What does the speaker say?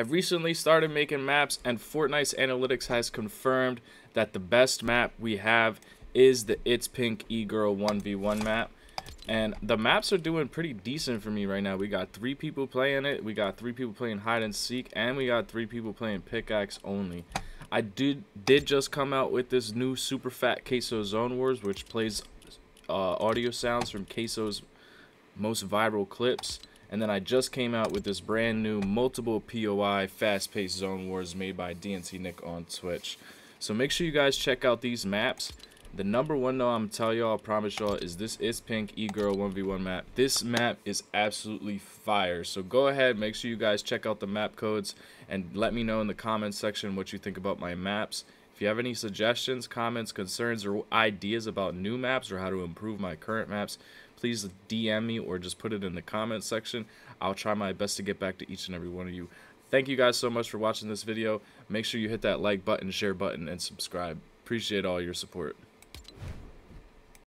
I've recently started making maps, and Fortnite's analytics has confirmed that the best map we have is the It's Pink E-Girl 1v1 map. And the maps are doing pretty decent for me right now. We got three people playing it. We got three people playing hide and seek. And we got three people playing pickaxe only. I did did just come out with this new super fat Queso Zone Wars, which plays uh, audio sounds from Queso's most viral clips. And then I just came out with this brand new multiple POI fast-paced Zone Wars made by DMTnick on Twitch. So make sure you guys check out these maps. The number one though I'm telling y'all, I promise y'all, is this Is Pink E-Girl 1v1 map. This map is absolutely fire. So go ahead, make sure you guys check out the map codes and let me know in the comments section what you think about my maps. If you have any suggestions, comments, concerns, or ideas about new maps or how to improve my current maps, please DM me or just put it in the comments section. I'll try my best to get back to each and every one of you. Thank you guys so much for watching this video. Make sure you hit that like button, share button, and subscribe. Appreciate all your support.